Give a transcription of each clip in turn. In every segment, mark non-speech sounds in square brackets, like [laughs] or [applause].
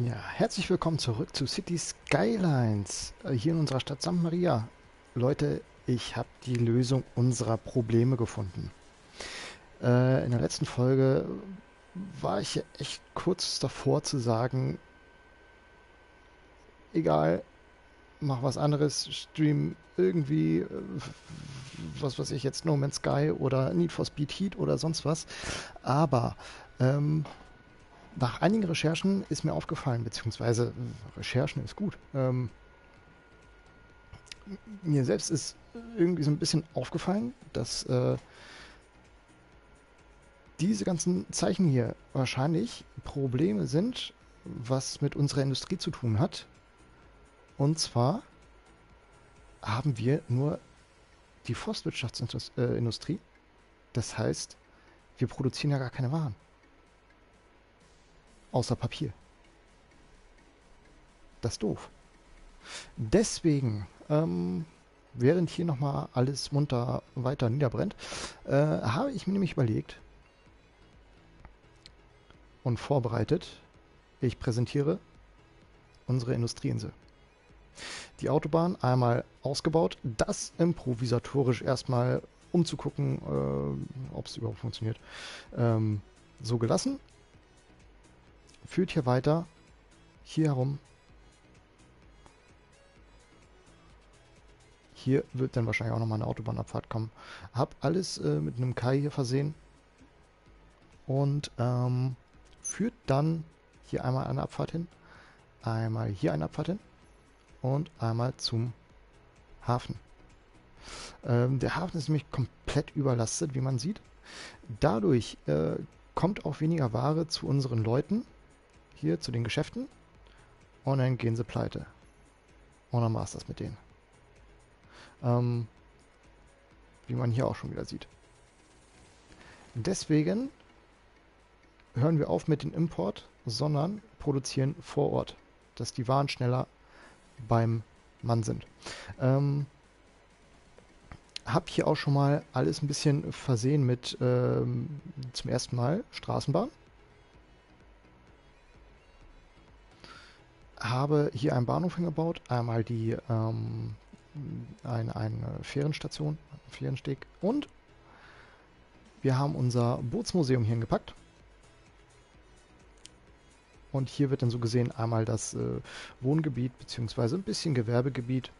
Ja, herzlich willkommen zurück zu City Skylines äh, hier in unserer Stadt St. Maria. Leute, ich habe die Lösung unserer Probleme gefunden. Äh, in der letzten Folge war ich echt kurz davor zu sagen, egal, mach was anderes, stream irgendwie, äh, was weiß ich jetzt, No Man's Sky oder Need for Speed Heat oder sonst was. Aber ähm, nach einigen Recherchen ist mir aufgefallen, beziehungsweise Recherchen ist gut. Ähm, mir selbst ist irgendwie so ein bisschen aufgefallen, dass äh, diese ganzen Zeichen hier wahrscheinlich Probleme sind, was mit unserer Industrie zu tun hat. Und zwar haben wir nur die Forstwirtschaftsindustrie. Äh, das heißt, wir produzieren ja gar keine Waren. Außer Papier. Das ist doof. Deswegen, ähm, während hier nochmal alles munter weiter niederbrennt, äh, habe ich mir nämlich überlegt und vorbereitet, ich präsentiere unsere Industrieinsel. Die Autobahn einmal ausgebaut, das improvisatorisch erstmal umzugucken, äh, ob es überhaupt funktioniert, ähm, so gelassen führt hier weiter, hier herum. Hier wird dann wahrscheinlich auch nochmal eine Autobahnabfahrt kommen. Hab alles äh, mit einem Kai hier versehen. Und ähm, führt dann hier einmal eine Abfahrt hin, einmal hier eine Abfahrt hin und einmal zum Hafen. Ähm, der Hafen ist nämlich komplett überlastet, wie man sieht. Dadurch äh, kommt auch weniger Ware zu unseren Leuten hier zu den Geschäften und dann gehen sie pleite. Und dann war es das mit denen. Ähm, wie man hier auch schon wieder sieht. Deswegen hören wir auf mit dem Import, sondern produzieren vor Ort, dass die Waren schneller beim Mann sind. Ähm, hab hier auch schon mal alles ein bisschen versehen mit ähm, zum ersten Mal Straßenbahn. Habe hier einen Bahnhof hingebaut, einmal die ähm, eine, eine Fährenstation, Fährensteg und wir haben unser Bootsmuseum hier hingepackt. Und hier wird dann so gesehen einmal das äh, Wohngebiet bzw. ein bisschen Gewerbegebiet.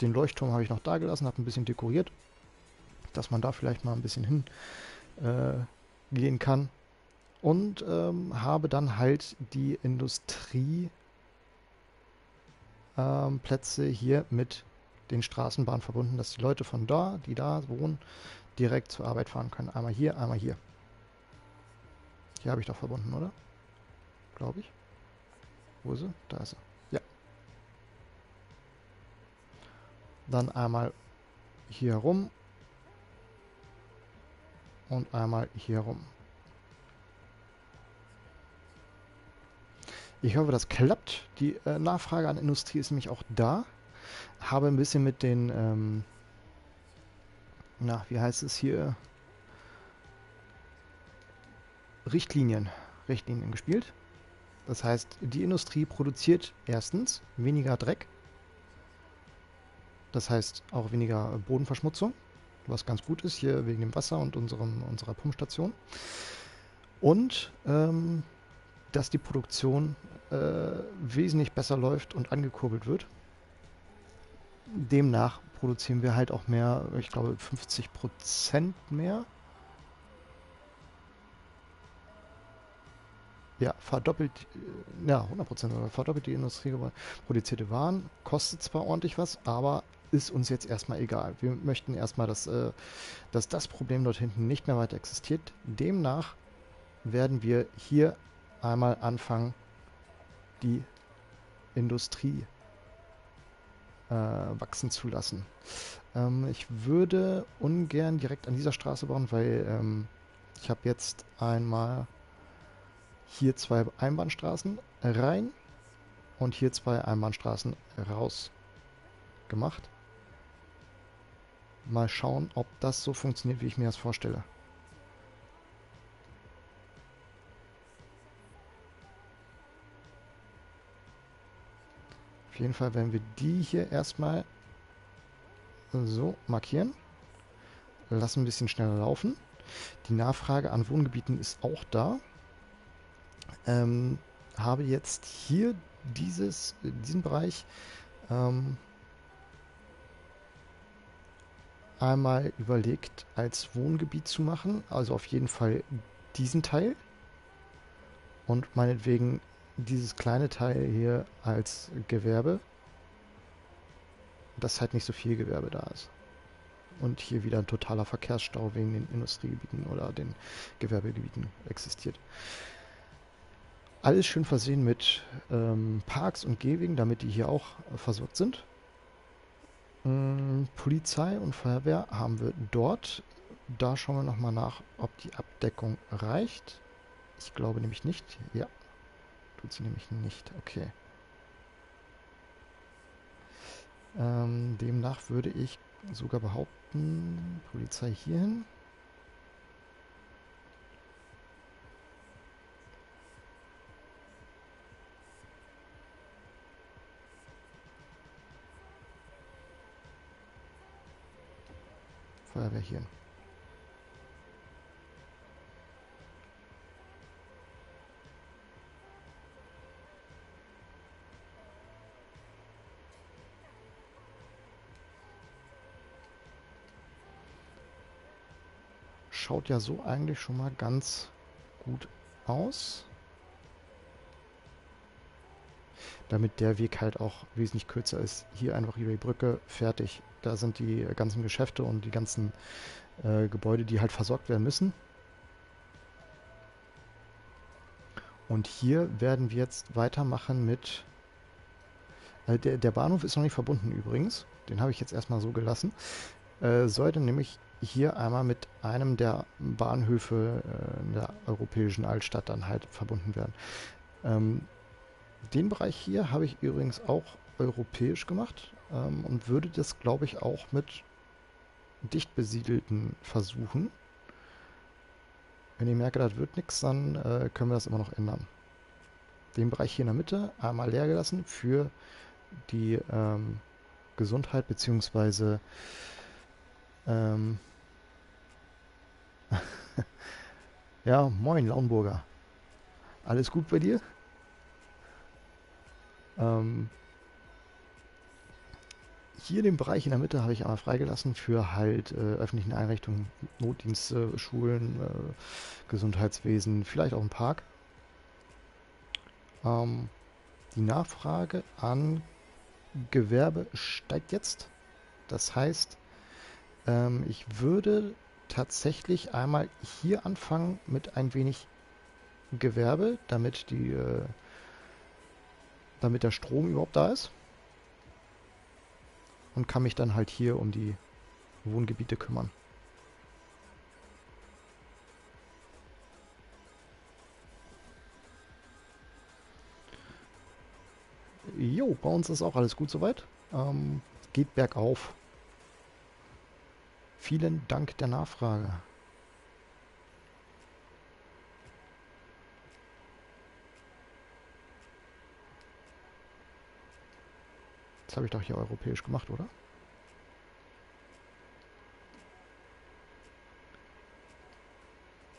Den Leuchtturm habe ich noch da gelassen, habe ein bisschen dekoriert, dass man da vielleicht mal ein bisschen hin äh, kann. Und ähm, habe dann halt die Industrie ähm, Plätze hier mit den Straßenbahnen verbunden, dass die Leute von da, die da wohnen, direkt zur Arbeit fahren können. Einmal hier, einmal hier. Hier habe ich doch verbunden, oder? Glaube ich. Wo ist sie? Da ist sie. Ja. Dann einmal hier rum und einmal hier rum. Ich hoffe, das klappt. Die äh, Nachfrage an Industrie ist nämlich auch da. Habe ein bisschen mit den, ähm, na, wie heißt es hier? Richtlinien, Richtlinien gespielt. Das heißt, die Industrie produziert erstens weniger Dreck. Das heißt auch weniger Bodenverschmutzung, was ganz gut ist hier wegen dem Wasser und unserem, unserer Pumpstation. Und ähm, dass die Produktion äh, wesentlich besser läuft und angekurbelt wird. Demnach produzieren wir halt auch mehr, ich glaube 50 Prozent mehr. Ja, verdoppelt, ja 100 Prozent verdoppelt die Industrie produzierte Waren. Kostet zwar ordentlich was, aber ist uns jetzt erstmal egal. Wir möchten erstmal, dass, äh, dass das Problem dort hinten nicht mehr weiter existiert. Demnach werden wir hier einmal anfangen, die Industrie äh, wachsen zu lassen. Ähm, ich würde ungern direkt an dieser Straße bauen, weil ähm, ich habe jetzt einmal hier zwei Einbahnstraßen rein und hier zwei Einbahnstraßen raus gemacht. Mal schauen, ob das so funktioniert, wie ich mir das vorstelle. Jeden Fall werden wir die hier erstmal so markieren. Lassen ein bisschen schneller laufen. Die Nachfrage an Wohngebieten ist auch da. Ähm, habe jetzt hier dieses, diesen Bereich ähm, einmal überlegt, als Wohngebiet zu machen. Also auf jeden Fall diesen Teil. Und meinetwegen dieses kleine Teil hier als Gewerbe. Dass halt nicht so viel Gewerbe da ist. Und hier wieder ein totaler Verkehrsstau wegen den Industriegebieten oder den Gewerbegebieten existiert. Alles schön versehen mit ähm, Parks und Gehwegen, damit die hier auch äh, versorgt sind. Ähm, Polizei und Feuerwehr haben wir dort. Da schauen wir nochmal nach, ob die Abdeckung reicht. Ich glaube nämlich nicht. Ja, tut sie nämlich nicht. Okay. Ähm, demnach würde ich sogar behaupten, Polizei hierhin. Feuerwehr hier. Schaut ja so eigentlich schon mal ganz gut aus. damit der Weg halt auch wesentlich kürzer ist. Hier einfach über die Brücke, fertig. Da sind die ganzen Geschäfte und die ganzen äh, Gebäude, die halt versorgt werden müssen. Und hier werden wir jetzt weitermachen mit... Äh, der, der, Bahnhof ist noch nicht verbunden übrigens. Den habe ich jetzt erstmal so gelassen. Äh, sollte nämlich hier einmal mit einem der Bahnhöfe äh, in der europäischen Altstadt dann halt verbunden werden. Ähm, den Bereich hier habe ich übrigens auch europäisch gemacht ähm, und würde das, glaube ich, auch mit dicht besiedelten versuchen. Wenn ich merke, das wird nichts, dann äh, können wir das immer noch ändern. Den Bereich hier in der Mitte einmal leer gelassen für die ähm, Gesundheit beziehungsweise ähm [laughs] ja, moin Launburger. Alles gut bei dir? Ähm, hier den Bereich in der Mitte habe ich aber freigelassen für halt äh, öffentlichen Einrichtungen, Notdienste, Schulen, äh, Gesundheitswesen, vielleicht auch ein Park. Ähm, die Nachfrage an Gewerbe steigt jetzt. Das heißt, ähm, ich würde tatsächlich einmal hier anfangen mit ein wenig Gewerbe, damit die äh, damit der Strom überhaupt da ist. Und kann mich dann halt hier um die Wohngebiete kümmern. Jo, bei uns ist auch alles gut soweit. Ähm, geht bergauf. Vielen Dank der Nachfrage. Das habe ich doch hier europäisch gemacht, oder?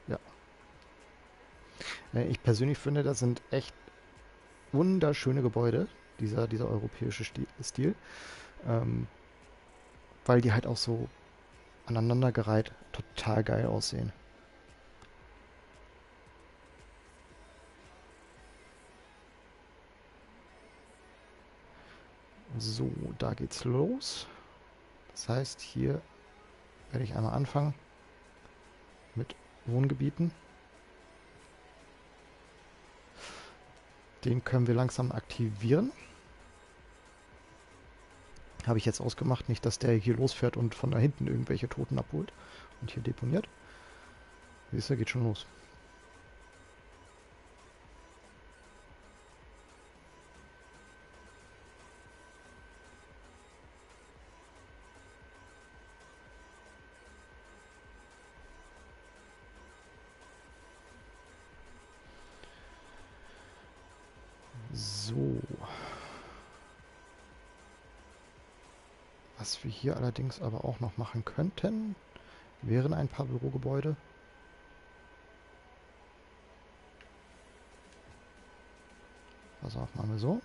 Ja. Äh, ich persönlich finde, das sind echt wunderschöne Gebäude, dieser, dieser europäische Stil. Ähm, weil die halt auch so aneinandergereiht total geil aussehen. So, da geht's los. Das heißt, hier werde ich einmal anfangen mit Wohngebieten. Den können wir langsam aktivieren. Habe ich jetzt ausgemacht, nicht, dass der hier losfährt und von da hinten irgendwelche Toten abholt und hier deponiert. Siehst du, geht schon los. So. Was wir hier allerdings aber auch noch machen könnten, wären ein paar Bürogebäude. Pass auf, machen wir so.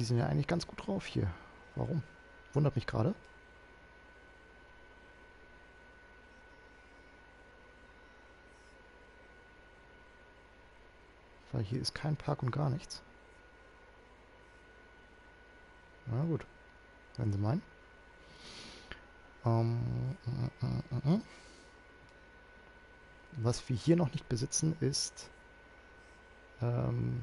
Die sind ja eigentlich ganz gut drauf hier. Warum? Wundert mich gerade. Weil hier ist kein Park und gar nichts. Na gut. Wenn Sie meinen. Ähm, äh, äh, äh. Was wir hier noch nicht besitzen ist ähm,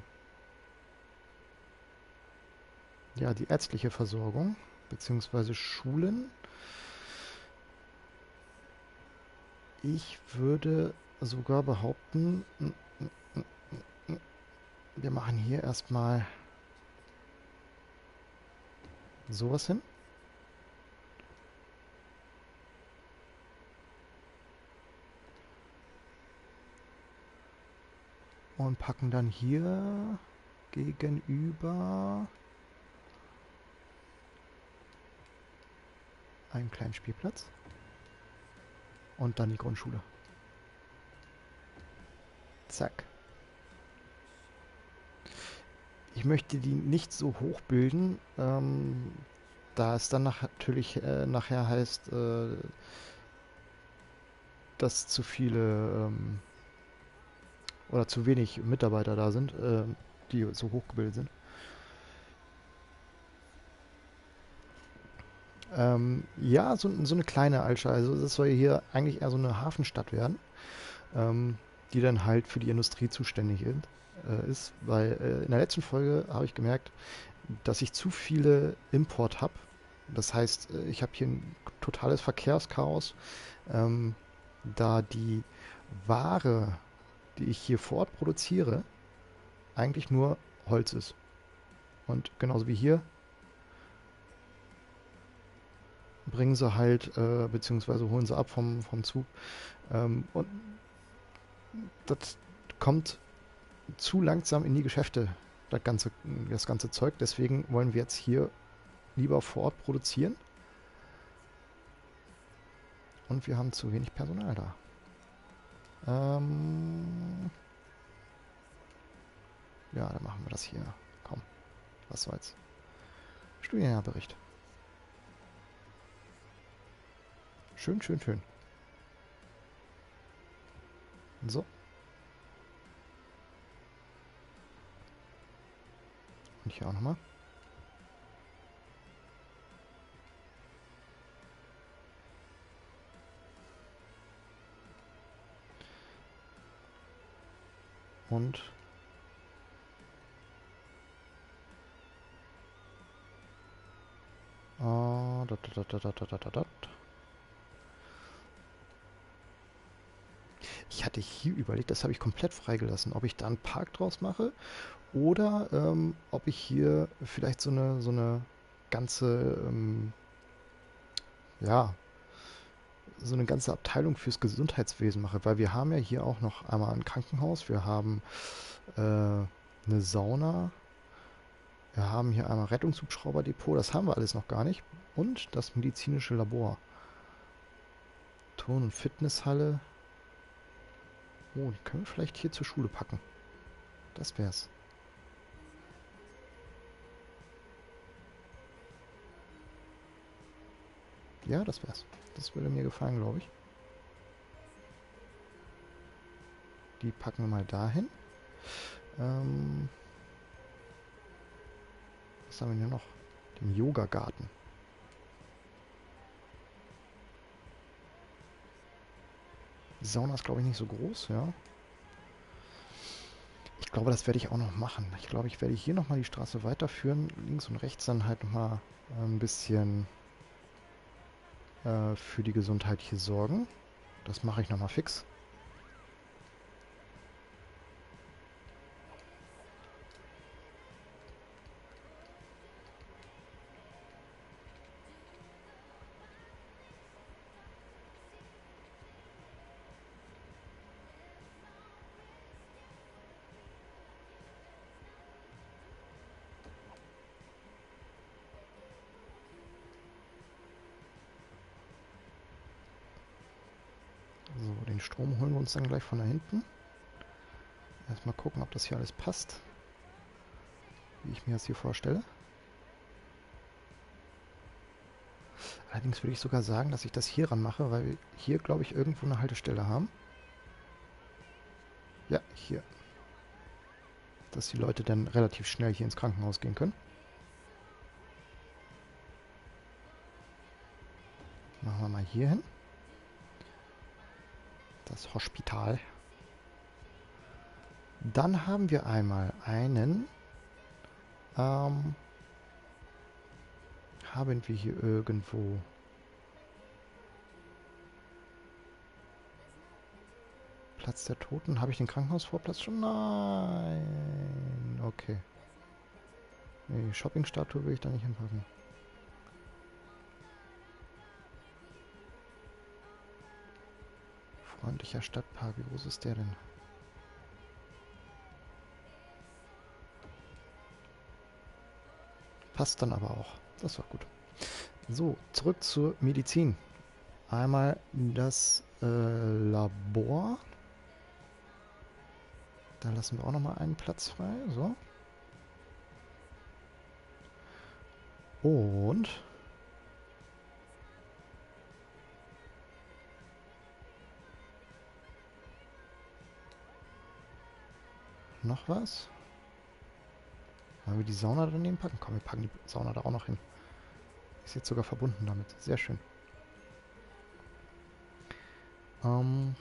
ja, die ärztliche Versorgung beziehungsweise Schulen. Ich würde sogar behaupten, wir machen hier erstmal sowas hin. Und packen dann hier gegenüber einen kleinen Spielplatz und dann die Grundschule. Zack. Ich möchte die nicht so hoch bilden, ähm, da es dann nach, natürlich äh, nachher heißt, äh, dass zu viele ähm, oder zu wenig Mitarbeiter da sind, äh, die so hochgebildet sind. Ähm, ja, so, so, eine kleine Altstadt. Also das soll hier eigentlich eher so eine Hafenstadt werden, ähm, die dann halt für die Industrie zuständig ist. Äh, ist weil äh, in der letzten Folge habe ich gemerkt, dass ich zu viele Import habe. Das heißt, äh, ich habe hier ein totales Verkehrschaos, ähm, da die Ware, die ich hier vor Ort produziere, eigentlich nur Holz ist. Und genauso wie hier bringen sie halt, äh, beziehungsweise holen sie ab vom, vom Zug. Ähm, und das kommt zu langsam in die Geschäfte, das ganze, das ganze Zeug. Deswegen wollen wir jetzt hier lieber vor Ort produzieren. Und wir haben zu wenig Personal da. Ähm ja, dann machen wir das hier. Komm, was soll's. Studienjahrbericht. Schön, schön, schön. So. Und hier auch nochmal. Und Uh, dat, dat, dat, dat, dat, dat, dat. Ich hatte hier überlegt, das habe ich komplett freigelassen, ob ich da einen Park draus mache oder ähm, ob ich hier vielleicht so eine, so eine ganze, ähm, ja, so eine ganze Abteilung fürs Gesundheitswesen mache, weil wir haben ja hier auch noch einmal ein Krankenhaus, wir haben äh, eine Sauna, wir haben hier einmal Rettungshubschrauberdepot, das haben wir alles noch gar nicht und das medizinische Labor. Turn- und Fitnesshalle, Oh, die können wir vielleicht hier zur Schule packen. Das wär's. Ja, das wär's. Das würde mir gefallen, glaube ich. Die packen wir mal dahin. Ähm was haben wir hier noch? Den Yoga-Garten. Sauna ist, glaube ich, nicht so groß, ja. Ich glaube, das werde ich auch noch machen. Ich glaube, ich werde hier nochmal die Straße weiterführen. Links und rechts dann halt nochmal ein bisschen äh, für die Gesundheit hier sorgen. Das mache ich nochmal fix. Uns dann gleich von da hinten. Erstmal gucken, ob das hier alles passt. Wie ich mir das hier vorstelle. Allerdings würde ich sogar sagen, dass ich das hier ran mache, weil wir hier, glaube ich, irgendwo eine Haltestelle haben. Ja, hier. Dass die Leute dann relativ schnell hier ins Krankenhaus gehen können. Machen wir mal hier hin das Hospital. Dann haben wir einmal einen. Ähm, haben wir hier irgendwo... Platz der Toten. Habe ich den Krankenhausvorplatz schon? Nein. Okay. Nee, Shoppingstatue will ich da nicht hinpacken. Freundlicher Stadtpark. Wie groß ist der denn? Passt dann aber auch. Das war gut. So, zurück zur Medizin. Einmal das äh, Labor. Da lassen wir auch nochmal einen Platz frei. So. Und Noch was? Wollen wir die Sauna daneben packen? Komm, wir packen die Sauna da auch noch hin. Ist jetzt sogar verbunden damit. Sehr schön. Ähm...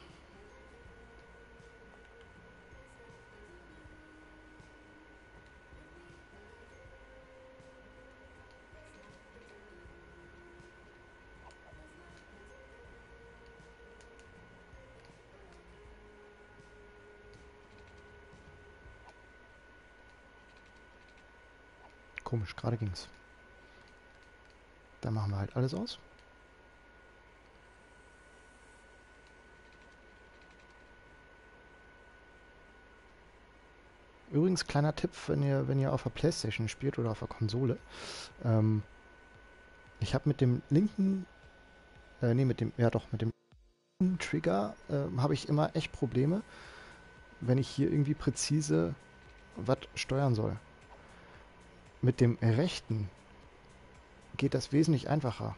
Komisch, gerade ging's. Dann machen wir halt alles aus. Übrigens, kleiner Tipp, wenn ihr, wenn ihr auf der Playstation spielt oder auf der Konsole. Ähm, ich habe mit dem linken, äh, nee, mit dem, ja doch, mit dem Trigger äh, habe ich immer echt Probleme, wenn ich hier irgendwie präzise was steuern soll. Mit dem rechten geht das wesentlich einfacher.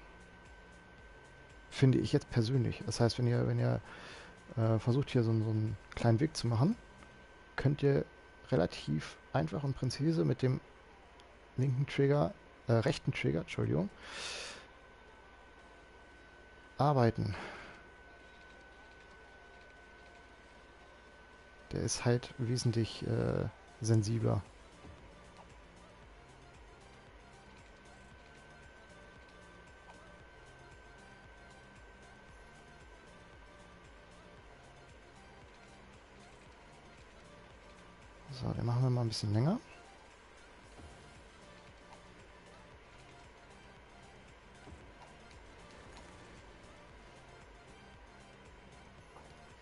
Finde ich jetzt persönlich. Das heißt, wenn ihr, wenn ihr äh, versucht hier so, so, einen kleinen Weg zu machen, könnt ihr relativ einfach und präzise mit dem linken Trigger, äh, rechten Trigger, Entschuldigung, arbeiten. Der ist halt wesentlich äh, sensibler. Ein bisschen länger.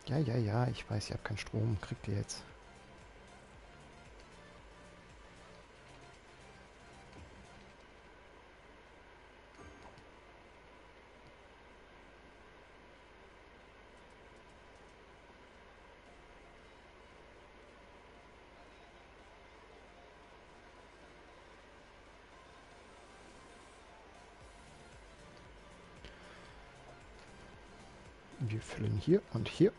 Ja, ja, ja, ich weiß, ihr habt keinen Strom. Kriegt ihr jetzt. Füllen hier und hier.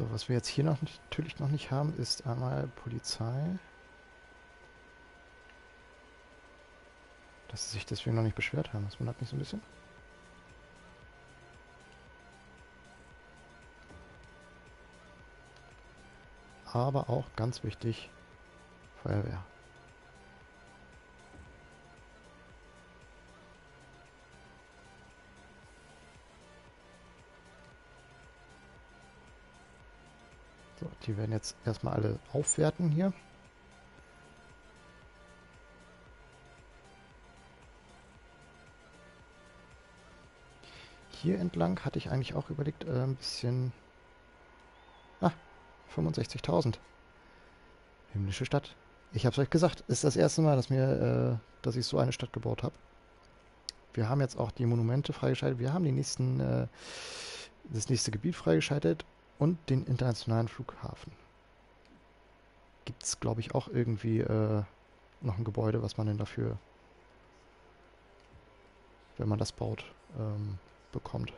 So, was wir jetzt hier noch natürlich noch nicht haben, ist einmal Polizei. Dass sie sich deswegen noch nicht beschwert haben, das wundert mich so ein bisschen. Aber auch ganz wichtig, Feuerwehr. Die werden jetzt erstmal alle aufwerten hier. Hier entlang hatte ich eigentlich auch überlegt, äh, ein bisschen... Ah, 65.000. Himmlische Stadt. Ich habe es euch gesagt, ist das erste Mal, dass, mir, äh, dass ich so eine Stadt gebaut habe. Wir haben jetzt auch die Monumente freigeschaltet. Wir haben die nächsten, äh, das nächste Gebiet freigeschaltet und den internationalen Flughafen. Gibt es, glaube ich, auch irgendwie äh, noch ein Gebäude, was man denn dafür, wenn man das baut, ähm, bekommt.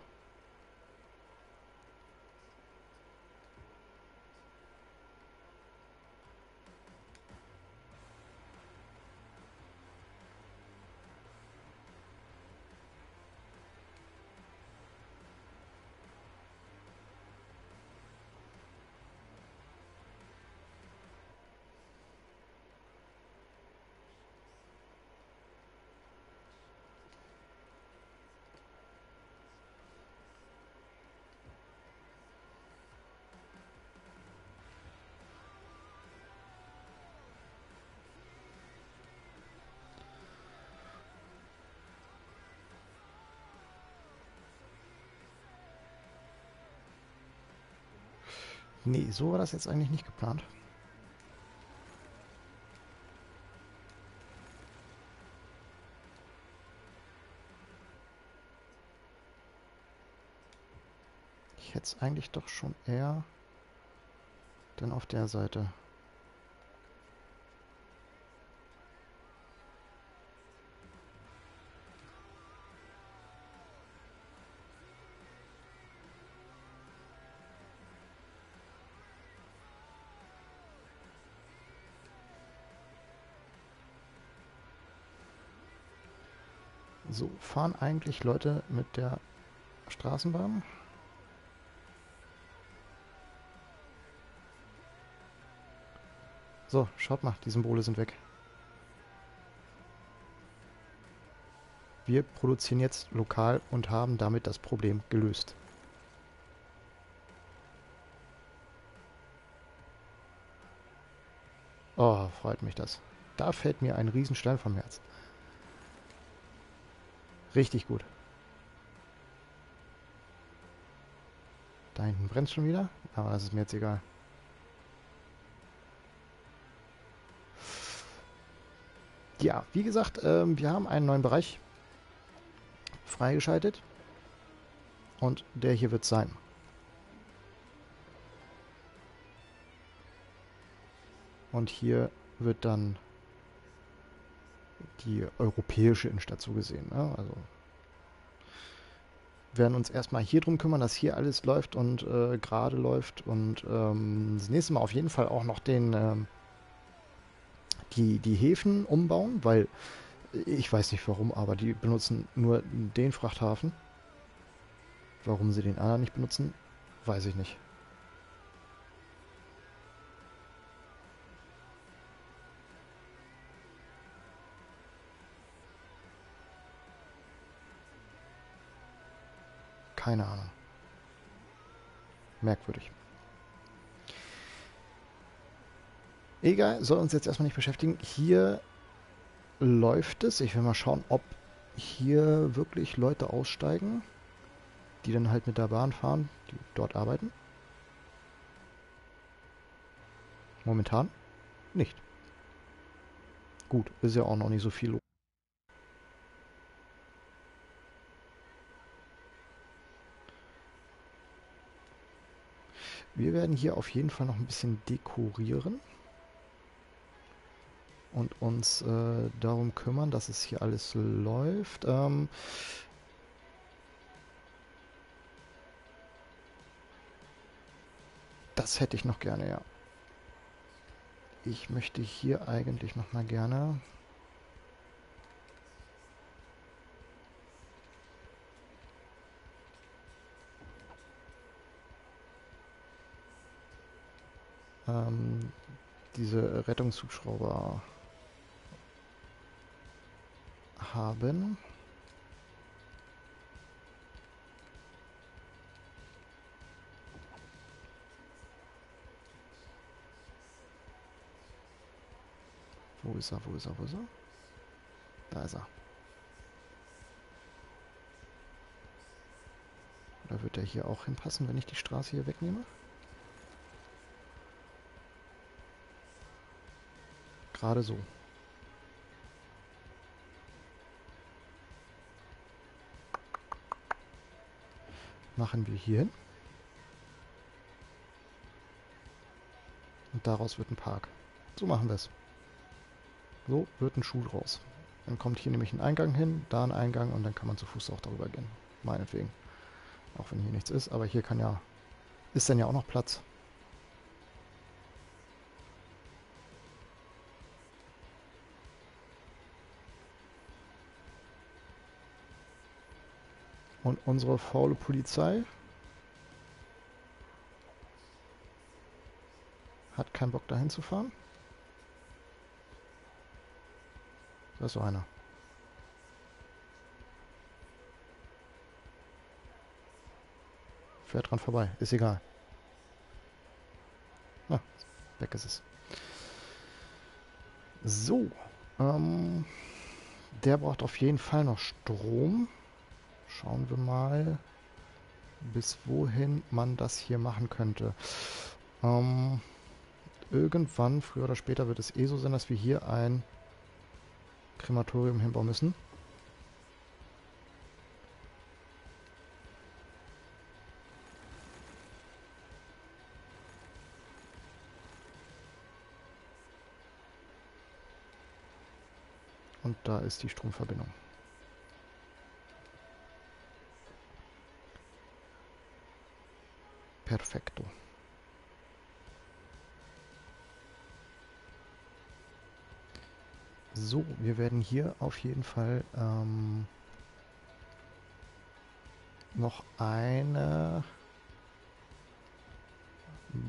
Nee, so war das jetzt eigentlich nicht geplant. Ich hätte es eigentlich doch schon eher dann auf der Seite. So, fahren eigentlich Leute mit der Straßenbahn? So, schaut mal, die Symbole sind weg. Wir produzieren jetzt lokal und haben damit das Problem gelöst. Oh, freut mich das. Da fällt mir ein Riesenstein vom Herzen. Richtig gut. Da hinten brennt schon wieder, aber das ist mir jetzt egal. Ja, wie gesagt, ähm, wir haben einen neuen Bereich freigeschaltet. Und der hier wird sein. Und hier wird dann die europäische Innenstadt so gesehen. Ne? Also werden uns erstmal hier drum kümmern, dass hier alles läuft und äh, gerade läuft und ähm, das nächste Mal auf jeden Fall auch noch den ähm, die, die Häfen umbauen, weil ich weiß nicht warum, aber die benutzen nur den Frachthafen. Warum sie den anderen nicht benutzen, weiß ich nicht. Keine Ahnung. Merkwürdig. Egal, soll uns jetzt erstmal nicht beschäftigen. Hier läuft es. Ich will mal schauen, ob hier wirklich Leute aussteigen, die dann halt mit der Bahn fahren, die dort arbeiten. Momentan nicht. Gut, ist ja auch noch nicht so viel Wir werden hier auf jeden Fall noch ein bisschen dekorieren und uns äh, darum kümmern, dass es hier alles läuft. Ähm, Das hätte ich noch gerne, ja. Ich möchte hier eigentlich noch mal gerne... Ähm, diese Rettungshubschrauber haben. Wo ist er, wo ist er, wo ist er? Da ist er. Oder wird er hier auch hinpassen, wenn ich die Straße hier wegnehme? Gerade so. Machen wir hier hin. Und daraus wird ein Park. So machen wir es. So wird ein Schuh draus. Dann kommt hier nämlich ein Eingang hin, da ein Eingang und dann kann man zu Fuß auch darüber gehen. Meinetwegen. Auch wenn hier nichts ist, aber hier kann ja, ist dann ja auch noch Platz. Und unsere faule Polizei hat keinen Bock dahin zu fahren. Da ist so einer. Fährt dran vorbei. Ist egal. Ah, weg ist es. So. Ähm, der braucht auf jeden Fall noch Strom. Schauen wir mal, bis wohin man das hier machen könnte. Ähm, irgendwann, früher oder später, wird es eh so sein, dass wir hier ein Krematorium hinbauen müssen. Und da ist die Stromverbindung. Perfekto. So, wir werden hier auf jeden Fall ähm, noch eine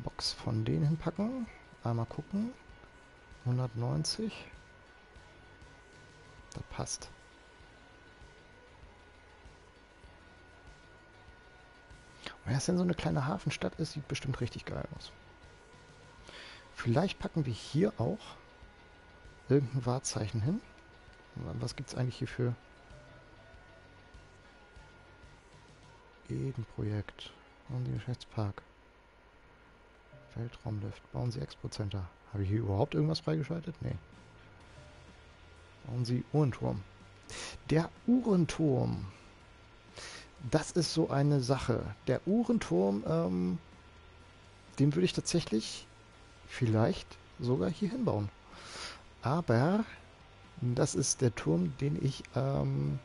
Box von denen hinpacken. Einmal gucken. 190. Da passt. Wenn das denn so eine kleine Hafenstadt ist, sieht bestimmt richtig geil aus. Vielleicht packen wir hier auch irgendein Wahrzeichen hin. Was gibt es eigentlich hier für Gegenprojekt? Bauen Sie Geschäftspark. Weltraumlift. Bauen Sie Expo-Center. Habe ich hier überhaupt irgendwas freigeschaltet? Nee. Bauen Sie Uhrenturm. Der Uhrenturm. Das ist so eine Sache. Der Uhrenturm, ähm, den würde ich tatsächlich vielleicht sogar hier hinbauen. Aber das ist der Turm, den ich, ähm,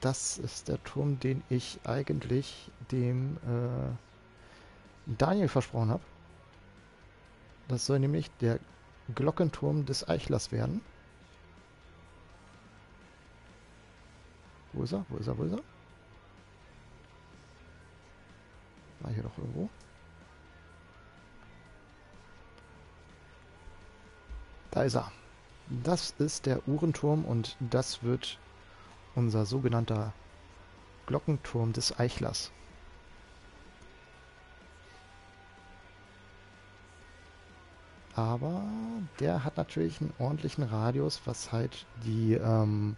das ist der Turm, den ich eigentlich dem äh, Daniel versprochen habe. Das soll nämlich der Glockenturm des Eichlers werden. Wo ist er? Wo ist er? Wo ist er? War hier doch irgendwo. Da ist er. Das ist der Uhrenturm und das wird unser sogenannter Glockenturm des Eichlers. Aber der hat natürlich einen ordentlichen Radius, was halt die ähm,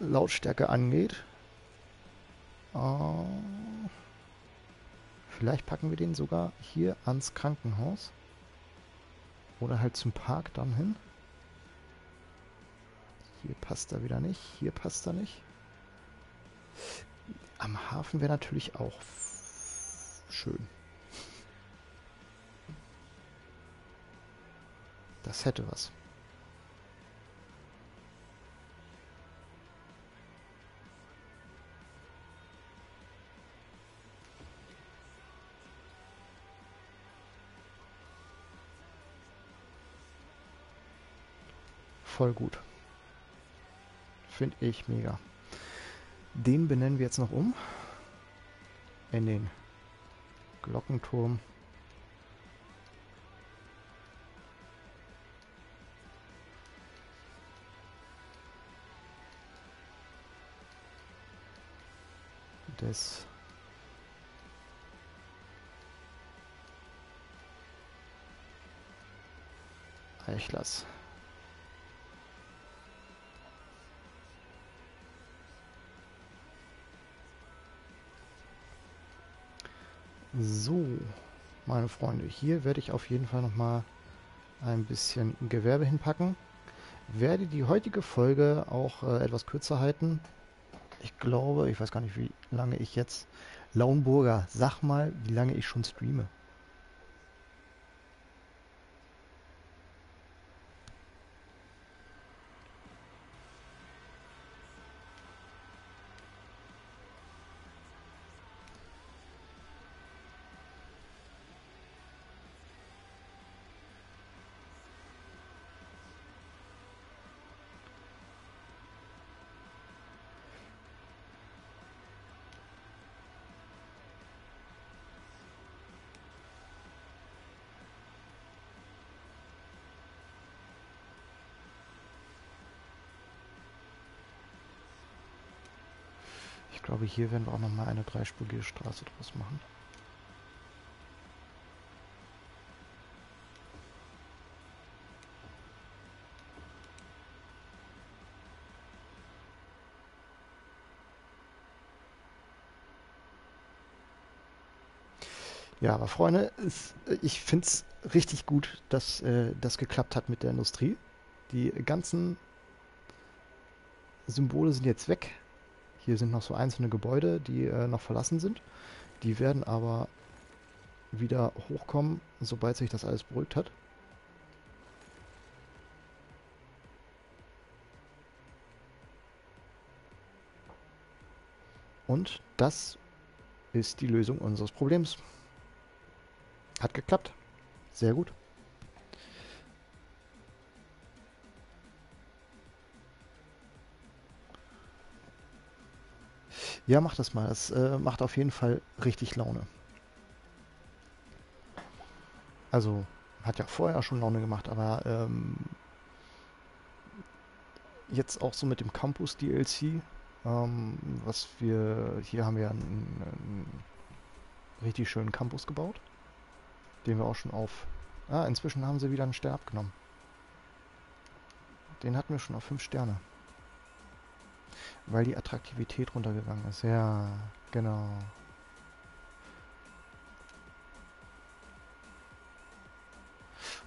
Lautstärke angeht. Uh, vielleicht packen wir den sogar hier ans Krankenhaus. Oder halt zum Park dann hin. Hier passt er wieder nicht. Hier passt er nicht. Am Hafen wäre natürlich auch schön. Das hätte was. Voll gut. Finde ich mega. Den benennen wir jetzt noch um. In den Glockenturm. des Eichlers. So, meine Freunde, hier werde ich auf jeden Fall noch mal ein bisschen Gewerbe hinpacken. Werde die heutige Folge auch äh, etwas kürzer halten. Ich glaube, ich weiß gar nicht, wie lange ich jetzt... Lauenburger, sag mal, wie lange ich schon streame. Glaube, hier werden wir auch nochmal eine dreispurige Straße draus machen. Ja, aber Freunde, es, ich finde es richtig gut, dass äh, das geklappt hat mit der Industrie. Die ganzen Symbole sind jetzt weg. Hier sind noch so einzelne Gebäude, die äh, noch verlassen sind. Die werden aber wieder hochkommen, sobald sich das alles beruhigt hat. Und das ist die Lösung unseres Problems. Hat geklappt. Sehr gut. Ja, mach das mal. Das äh, macht auf jeden Fall richtig Laune. Also, hat ja vorher schon Laune gemacht, aber ähm, jetzt auch so mit dem Campus DLC, ähm, was wir, hier haben wir einen, einen richtig schönen Campus gebaut, den wir auch schon auf, ah, inzwischen haben sie wieder einen Stern abgenommen. Den hatten wir schon auf 5 Sterne. Weil die Attraktivität runtergegangen ist. Ja, genau.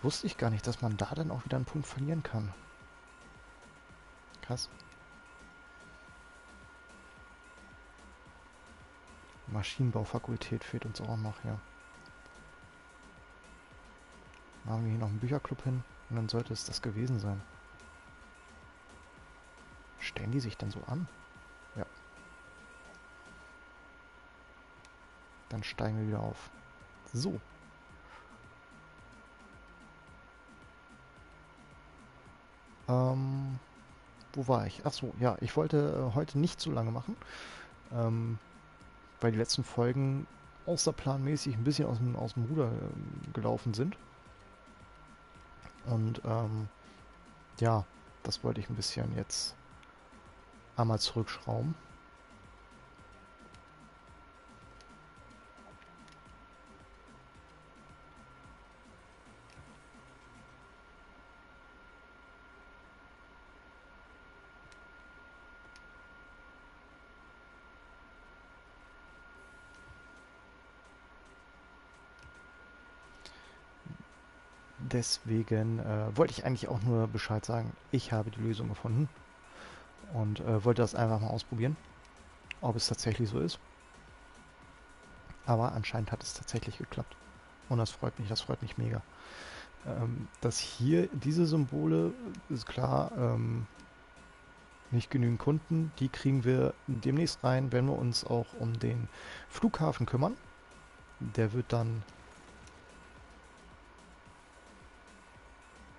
Wusste ich gar nicht, dass man da dann auch wieder einen Punkt verlieren kann. Krass. Maschinenbaufakultät fehlt uns auch noch, ja. Machen wir hier noch einen Bücherclub hin und dann sollte es das gewesen sein. Stellen die sich dann so an? Ja. Dann steigen wir wieder auf. So. Ähm, wo war ich? Ach so, ja, ich wollte äh, heute nicht so lange machen, ähm, weil die letzten Folgen außerplanmäßig ein bisschen aus dem, aus dem Ruder äh, gelaufen sind. Und ähm, ja, das wollte ich ein bisschen jetzt einmal zurückschrauben. Deswegen äh, wollte ich eigentlich auch nur Bescheid sagen, ich habe die Lösung gefunden und äh, wollte das einfach mal ausprobieren, ob es tatsächlich so ist. Aber anscheinend hat es tatsächlich geklappt. Und das freut mich, das freut mich mega. Ähm, dass hier diese Symbole, ist klar, ähm, nicht genügend Kunden, die kriegen wir demnächst rein, wenn wir uns auch um den Flughafen kümmern. Der wird dann...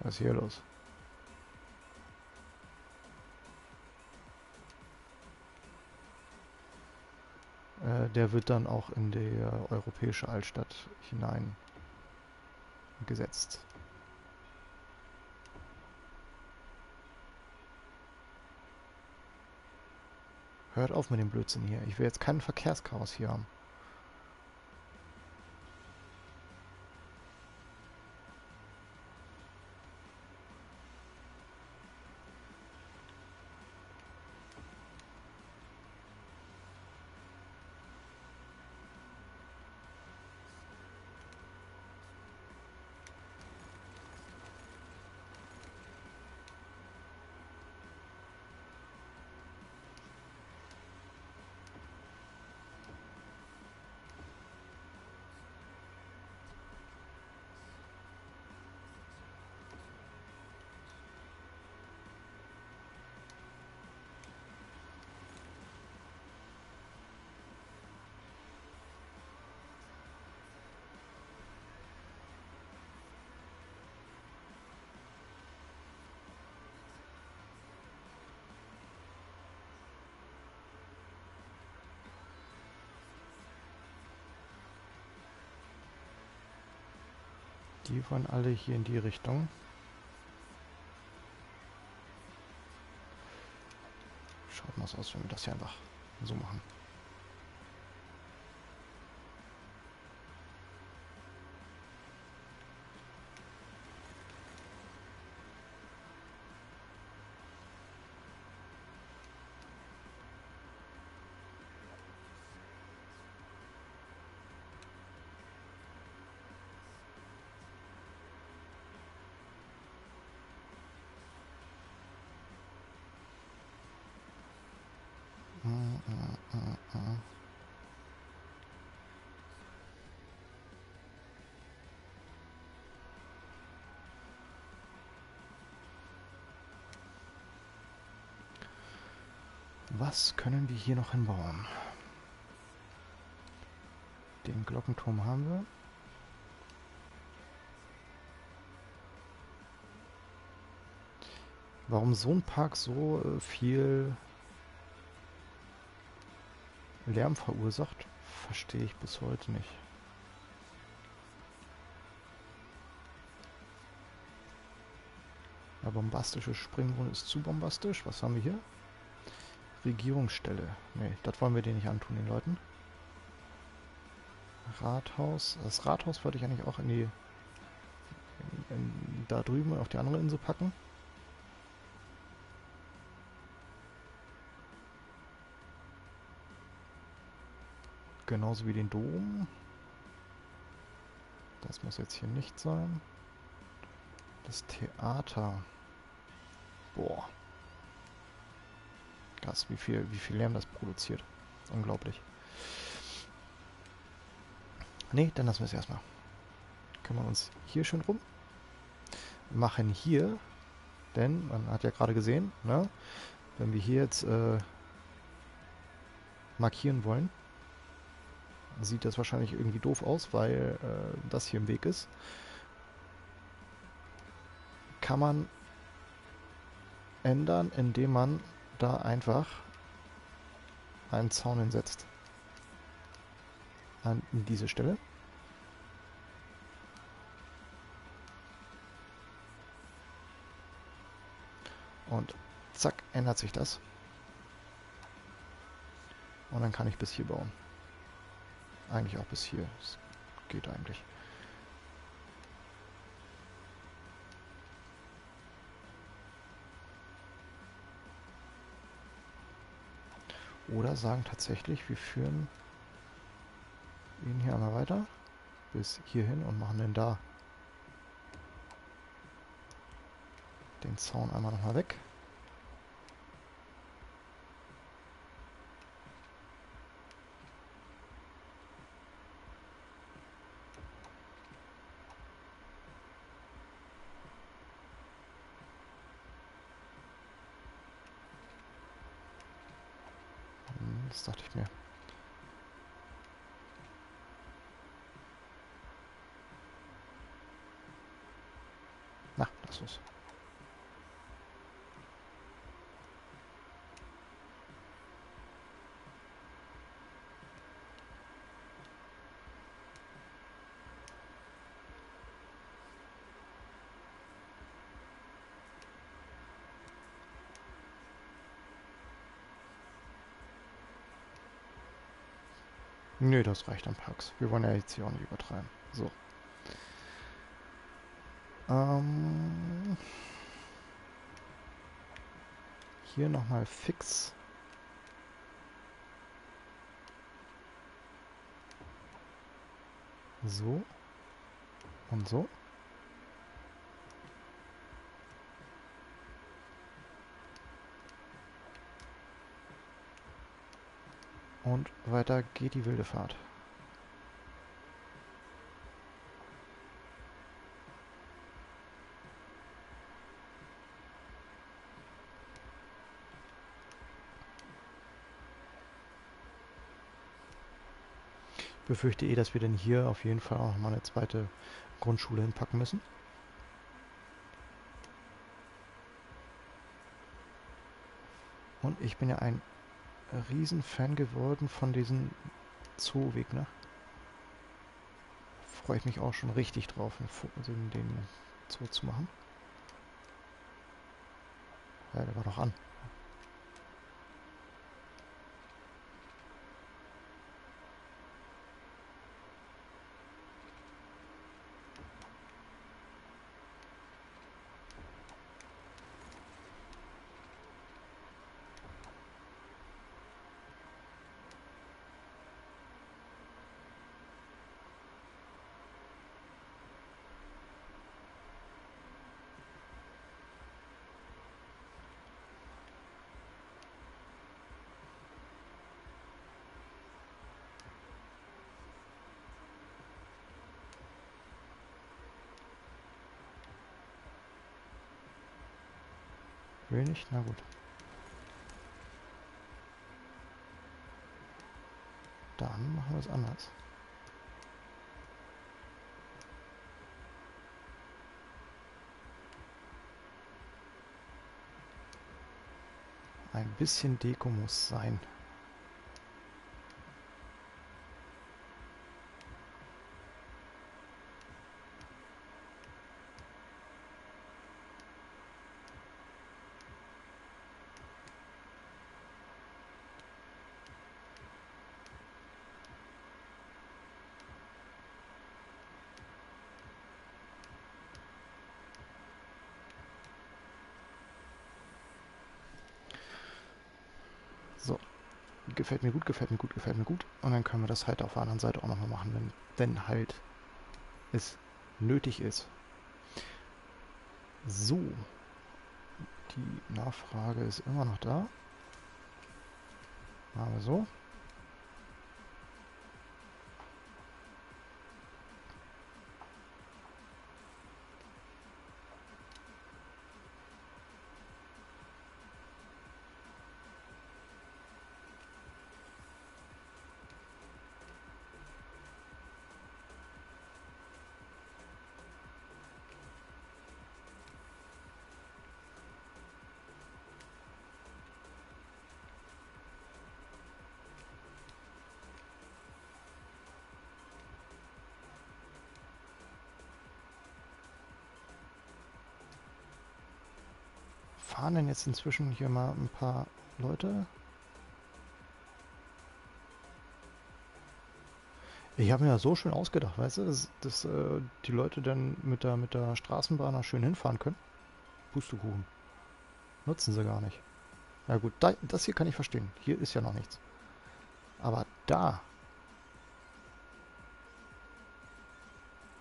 Was ist hier los? Äh, der wird dann auch in die europäische Altstadt hinein gesetzt. Hört auf mit dem Blödsinn hier. Ich will jetzt keinen Verkehrschaos hier haben. Die wollen alle hier in die Richtung. Schaut mal so aus, wenn wir das hier einfach so machen. Können wir hier noch hinbauen? Den Glockenturm haben wir. Warum so ein Park so äh, viel Lärm verursacht, verstehe ich bis heute nicht. Eine bombastische Springrunde ist zu bombastisch. Was haben wir hier? Regierungsstelle. Ne, das wollen wir denen nicht antun, den Leuten. Rathaus. Das Rathaus wollte ich eigentlich auch in die... In, in, da drüben auf die andere Insel packen. Genauso wie den Dom. Das muss jetzt hier nicht sein. Das Theater. Boah. Krass, wie viel, wie viel Lärm das produziert. Unglaublich. Ne, dann lassen wir es erstmal. Kümmern uns hier schön rum. Machen hier, denn man hat ja gerade gesehen, ne, wenn wir hier jetzt äh, markieren wollen, sieht das wahrscheinlich irgendwie doof aus, weil äh, das hier im Weg ist. Kann man ändern, indem man da einfach einen Zaun hinsetzt. An diese Stelle. Und zack, ändert sich das. Und dann kann ich bis hier bauen. Eigentlich auch bis hier. Das geht eigentlich. Oder sagen tatsächlich, wir führen ihn hier einmal weiter bis hierhin und machen den da den Zaun einmal nochmal weg. Dachte ich mir. Na, lass los. Nö, das reicht an Parks. Wir wollen ja jetzt hier auch nicht übertreiben. So. Ähm, hier nochmal fix. So. Und so. Und weiter geht die wilde Fahrt. Ich befürchte eh, dass wir denn hier auf jeden Fall auch noch mal eine zweite Grundschule hinpacken müssen. Und ich bin ja ein Riesenfan geworden von diesem Zooweg, ne? Freue ich mich auch schon richtig drauf, den Zoo zu machen. Ja, der war doch an. Will nicht? Na gut. Dann machen wir es anders. Ein bisschen Deko muss sein. Gefällt mir gut, gefällt mir gut, gefällt mir gut. Und dann können wir das halt auf der anderen Seite auch nochmal machen, wenn, wenn halt es nötig ist. So. Die Nachfrage ist immer noch da. Machen wir so. Fahren denn jetzt inzwischen hier mal ein paar Leute? Ich habe mir ja so schön ausgedacht, weißt du, dass, dass äh, die Leute dann mit der, mit der Straßenbahn schön hinfahren können. Pustekuchen. Nutzen sie gar nicht. Na gut, da, das hier kann ich verstehen. Hier ist ja noch nichts. Aber da,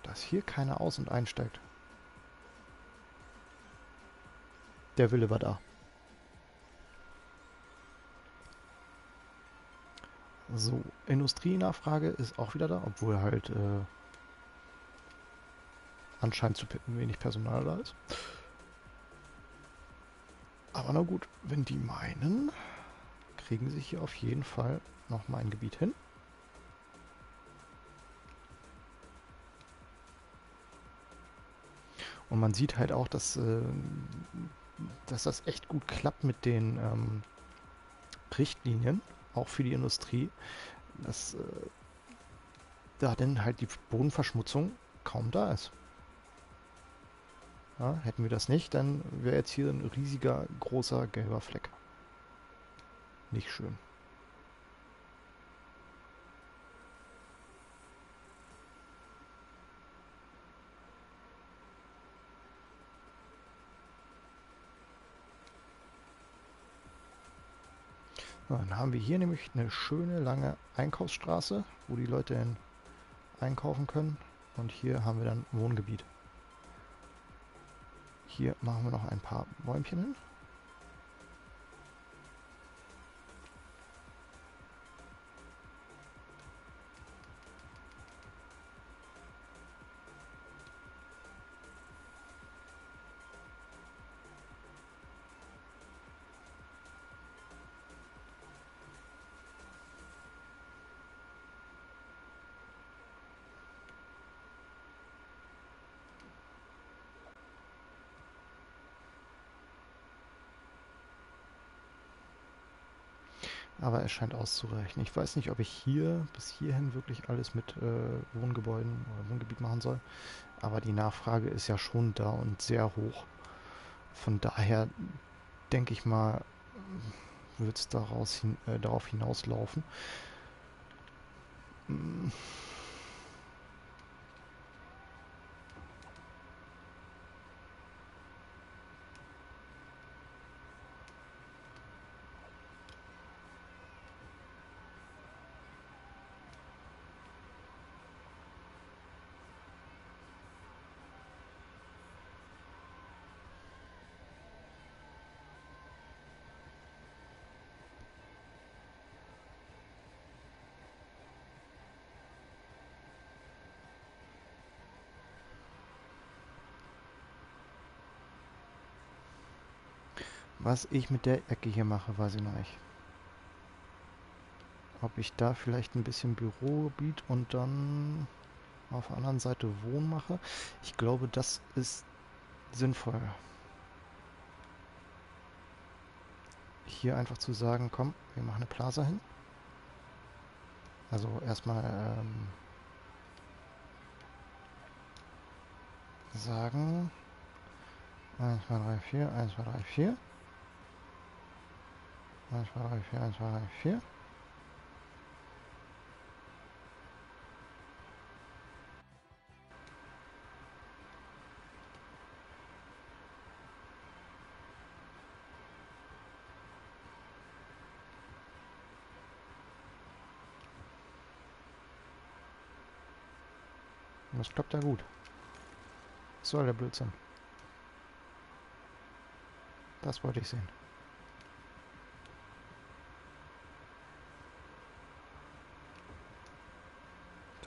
dass hier keiner aus- und einsteigt. Der Wille war da. So, Industrienachfrage ist auch wieder da, obwohl halt äh, anscheinend zu wenig Personal da ist. Aber na gut, wenn die meinen, kriegen sie hier auf jeden Fall noch mal ein Gebiet hin. Und man sieht halt auch, dass äh, dass das echt gut klappt mit den ähm, Richtlinien, auch für die Industrie, dass äh, da denn halt die Bodenverschmutzung kaum da ist. Ja, hätten wir das nicht, dann wäre jetzt hier ein riesiger, großer, gelber Fleck. Nicht schön. Dann haben wir hier nämlich eine schöne lange Einkaufsstraße, wo die Leute hin einkaufen können. Und hier haben wir dann Wohngebiet. Hier machen wir noch ein paar Bäumchen hin. Aber es scheint auszureichen. Ich weiß nicht, ob ich hier bis hierhin wirklich alles mit äh, Wohngebäuden oder Wohngebiet machen soll. Aber die Nachfrage ist ja schon da und sehr hoch. Von daher denke ich mal, wird es hin, äh, darauf hinauslaufen. Hm. Was ich mit der Ecke hier mache, weiß ich noch nicht. Ob ich da vielleicht ein bisschen Bürogebiet und dann auf der anderen Seite Wohn mache. Ich glaube, das ist sinnvoll. Hier einfach zu sagen, komm, wir machen eine Plaza hin. Also erstmal ähm, sagen 1, 2, 3, 4, 1, 2, 3, 4. 1, 2, 3, 4, 1, 2, 3, 4. Das klappt ja gut. Was soll der Blödsinn? Das wollte ich sehen.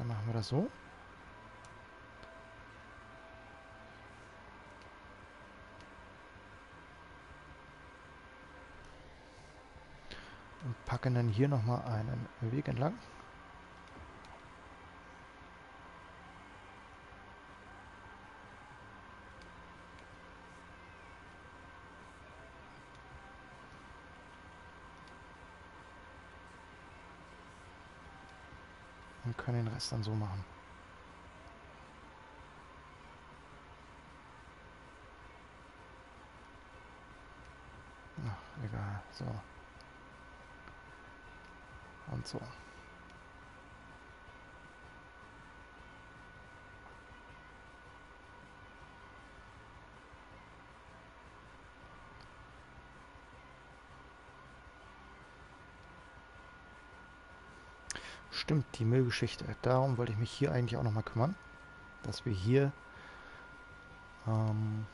Dann machen wir das so. Und packen dann hier nochmal einen Weg entlang. Rest dann so machen. Ach, egal. So. Und so. Stimmt, die Müllgeschichte. Darum wollte ich mich hier eigentlich auch nochmal kümmern. Dass wir hier ähm,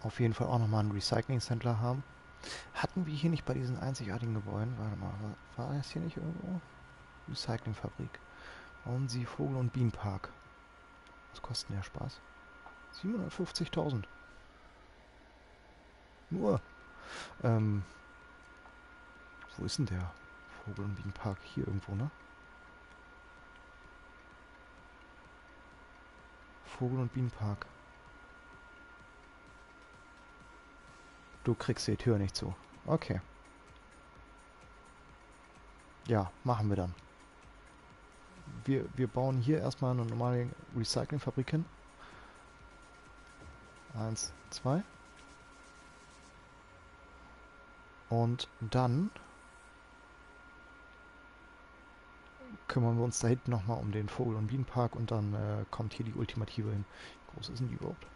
auf jeden Fall auch nochmal einen Recycling-Center haben. Hatten wir hier nicht bei diesen einzigartigen Gebäuden, warte mal, war das hier nicht irgendwo? Recyclingfabrik. Bauen Sie Vogel- und Bienenpark. Was kostet der Spaß? 750.000. Nur. Ähm, wo ist denn der? Vogel- und Bienenpark hier irgendwo, ne? Vogel- und Bienenpark. Du kriegst die Tür nicht zu. Okay. Ja, machen wir dann. Wir, wir bauen hier erstmal eine normale Recyclingfabrik hin. Eins, zwei. Und dann kümmern wir uns da hinten nochmal um den Vogel- und Bienenpark und dann äh, kommt hier die Ultimative hin. Wie groß ist denn die überhaupt?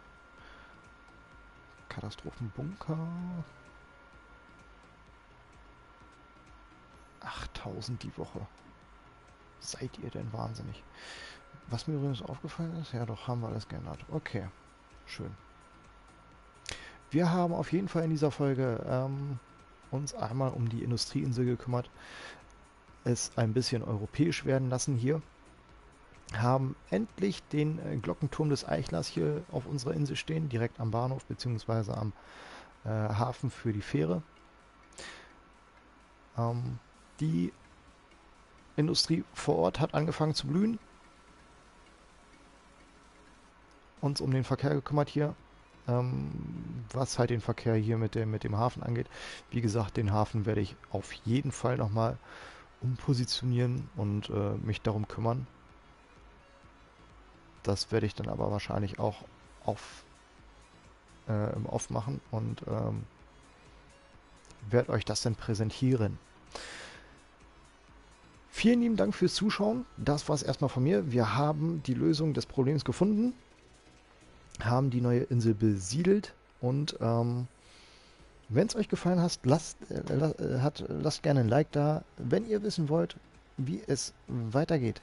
Katastrophenbunker. 1000 die Woche. Seid ihr denn wahnsinnig? Was mir übrigens aufgefallen ist, ja doch, haben wir alles geändert. Okay, schön. Wir haben auf jeden Fall in dieser Folge ähm, uns einmal um die Industrieinsel gekümmert, es ein bisschen europäisch werden lassen hier, haben endlich den äh, Glockenturm des Eichlers hier auf unserer Insel stehen, direkt am Bahnhof bzw. am äh, Hafen für die Fähre. Ähm, die Industrie vor Ort hat angefangen zu blühen. Uns um den Verkehr gekümmert hier, ähm, was halt den Verkehr hier mit dem, mit dem Hafen angeht. Wie gesagt, den Hafen werde ich auf jeden Fall nochmal umpositionieren und äh, mich darum kümmern. Das werde ich dann aber wahrscheinlich auch auf, äh, im Off machen und ähm, werde euch das dann präsentieren. Vielen lieben Dank fürs Zuschauen. Das war es erstmal von mir. Wir haben die Lösung des Problems gefunden, haben die neue Insel besiedelt und ähm, wenn es euch gefallen hat, lasst, äh, hat, lasst gerne ein Like da. Wenn ihr wissen wollt, wie es weitergeht,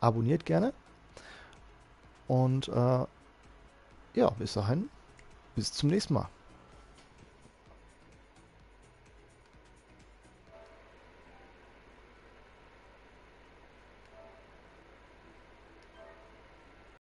abonniert gerne. Und äh, ja, bis dahin, bis zum nächsten Mal.